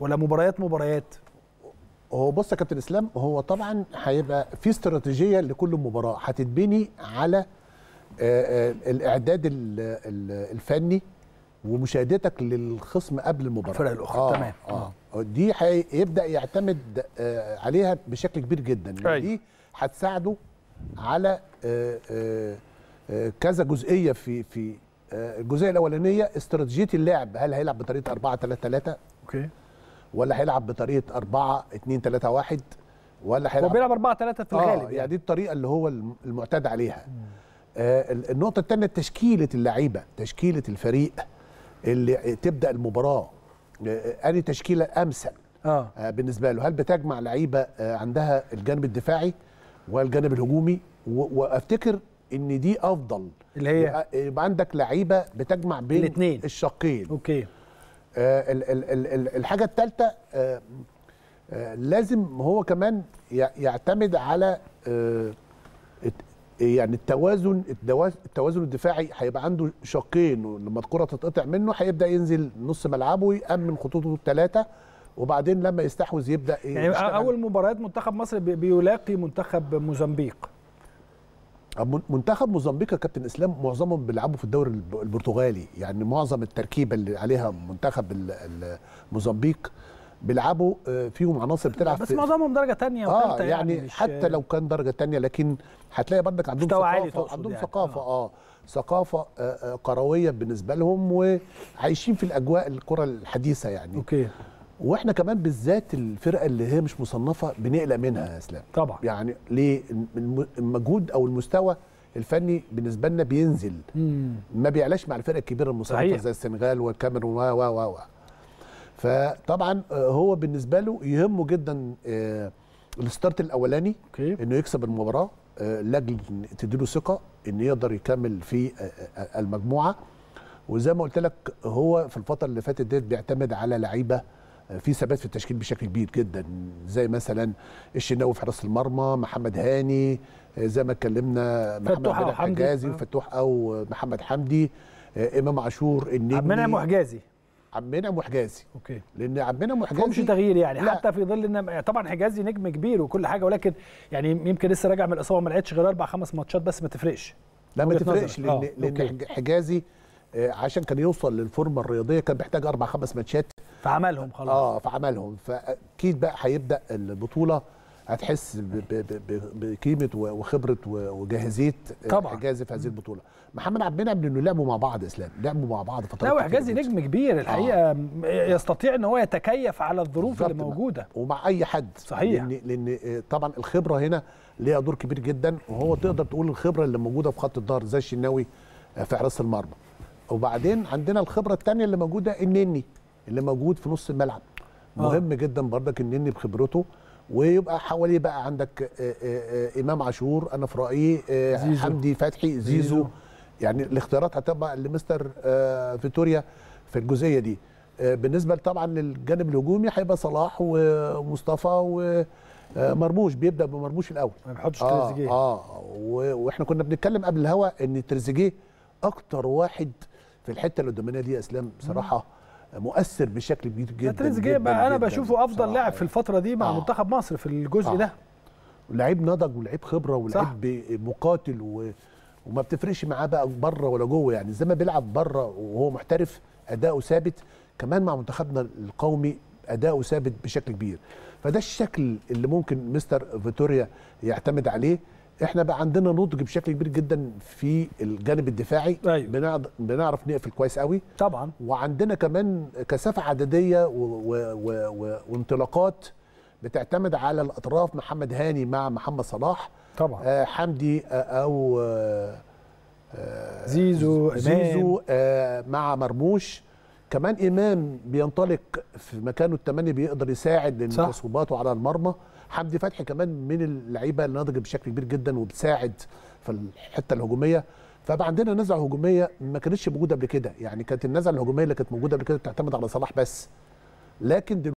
ولا مباريات مباريات؟ هو بص يا كابتن إسلام هو طبعا هيبقى في استراتيجية لكل مباراة. هتتبني على آه، آه، الإعداد ال- ال- الفني ومشاهدتك للخصم قبل المباراة. الفرق الأخرى، آه تمام. آه. دي هيبدأ يعتمد آه، عليها بشكل كبير جدا. أيوة. دي هتساعده على آه، آه، آه، كذا جزئية في في آه، الجزئية الأولانية استراتيجية اللعب هل هيلعب بطريقة 4 3 3 أوكي. ولا هيلعب بطريقة 4 2 3 1 ولا هو هيلعب بيلعب 4 3 في الغالب آه يعني. دي الطريقة اللي هو الم- المعتاد عليها. آه ال- النقطة الثانية تشكيلة اللعيبة تشكيلة الفريق اللي تبدأ المباراة. آه تشكيلة أمثل آه. آه بالنسبة له؟ هل بتجمع لعيبة آه عندها الجانب الدفاعي والجانب الهجومي؟ وأفتكر إن دي أفضل. اللي هي؟ يبقى, عندك لعيبة بتجمع بين الاتنين. الشقين. okay. الحاجة الثالثه لازم هو كمان يع- يعتمد على آه، يعني التوازن التواز- التوازن الدفاعي هيبقى عنده شقين ولما الكرة تتقطع منه هيبدأ ينزل نص ملعبه ويأمن خطوطه الثلاثه وبعدين لما يستحوذ يبدأ يعني يشتغل. أول مباريات منتخب مصر بي- بيلاقي منتخب موزمبيق منتخب موزمبيق يا كابتن إسلام معظمهم بيلعبوا في الدوري الب- البرتغالي. يعني معظم التركيبة اللي عليها منتخب موزمبيق بيلعبوا آه، فيهم عناصر بتلعب بس معظمهم درجة ثانية آه وثالثه يعني, مش- حتى لو كان درجة تانية لكن هتلاقي برضك عندهم ثقافة عندهم يعني. ثقافة آه, ثقافة آه آه كروية بالنسبة لهم وعايشين في الأجواء الكرة الحديثة يعني. أوكي. وإحنا كمان بالذات الفرقة اللي هي مش مصنفة بنقلق منها يا اسلام. طبعا. يعني ليه؟ الم- المجهود أو المستوى الفني بالنسبة لنا بينزل. مم. ما بيعلاش مع الفرق الكبيرة المصنفة صحيح. زي السنغال والكاميرون و و و و. فطبعا آه، هو بالنسبة له يهمه جدا آه، ال start الأولاني okay. إنه يكسب المباراة. آه، لاجل تديله ثقة إن يقدر يكمل في المجموعة. وزي ما قلت لك هو في الفترة اللي فاتت ديت بيعتمد على لعيبة في ثبات في التشكيل بشكل كبير جدا زي مثلا الشناوي في حراسة المرمى محمد هاني آه، زي ما اتكلمنا محمد حمدي. حجازي. وفتوح أو محمد حمدي آه، إمام عاشور النني عبد المنعم وحجازي عبد المنعم وحجازي okay لأن عبد المنعم وحجازي تغيير يعني لا. حتى في ظل إن طبعا حجازي نجم كبير وكل حاجة ولكن يعني يمكن لسه راجع من الإصابة ما لعبش غير أربع خمس ماتشات بس ما تفرقش لا ما تفرقش. لأن آه،. حج- حجازي عشان كان يوصل للفورمة الرياضية كان محتاج أربع خمس ماتشات فعملهم خلاص. آه في عملهم فأكيد بقى هيبدأ البطولة هتحس بقيمة وخبرة وجاهزية آه، طبعاً. حجازي في هذه البطولة. محمد عبد المنعم لأنه لعبوا مع بعض إسلام لعبوا مع بعض فترات لا وحجازي. نجم كبير الحقيقة. يستطيع إن هو يتكيف على الظروف اللي. موجودة. ومع أي حد. صحيح. لأن لأن آه، طبعا الخبرة هنا ليها دور كبير جدا وهو تقدر تقول الخبرة اللي موجودة في خط الظهر زي الشناوي آه، في حراسة المرمى. وبعدين عندنا الخبرة الثانية اللي موجودة النني. اللي موجود في نص الملعب. آه. مهم جدا برضك النني بخبرته ويبقى حواليه بقى عندك آه، آه، آه، إمام عاشور أنا في رأيي آه،. حمدي فتحي زيزو, زيزو. يعني الاختيارات هتبقى لمستر آه، فيتوريا في الجزئية دي. آه، بالنسبة طبعا للجانب الهجومي هيبقى صلاح ومصطفى ومرموش بيبدأ بمرموش الأول. ما بيحطش آه تريزيجيه. آه و- وإحنا كنا بنتكلم قبل الهوا إن تريزيجيه أكتر واحد في الحتة القدامانيه دي يا اسلام بصراحه مؤثر بشكل كبير جدا تريزيجيه بقى أنا بشوفه أفضل لاعب في. الفترة دي مع آه. منتخب مصر في الجزء آه. ده لعيب نضج ولعيب خبرة. ولعيب مقاتل و... وما بتفرقش معاه بقى بره ولا جوه يعني زي ما بيلعب بره وهو محترف أداؤه ثابت كمان مع منتخبنا القومي أداؤه ثابت بشكل كبير فده الشكل اللي ممكن مستر فيتوريا يعتمد عليه إحنا بقى عندنا نضج بشكل كبير جدا في الجانب الدفاعي. أيوة. بنعرف, نقفل كويس قوي. طبعا. وعندنا كمان كثافة عددية وانطلاقات بتعتمد على الأطراف. محمد هاني مع محمد صلاح. طبعا. آه حمدي آه أو آه زيزو. زيزو آه مع مرموش. كمان إمام بينطلق في مكانه الثمانية بيقدر يساعد لأن. تصويباته على المرمى. حمدي فتحي كمان من اللعيبة اللي ناضجة بشكل كبير جدا وبتساعد في الحتة الهجومية. فبقى عندنا نزعة هجومية ما كانتش موجودة قبل كده. يعني كانت النزعة الهجومية اللي كانت موجودة قبل كده بتعتمد على صلاح بس. لكن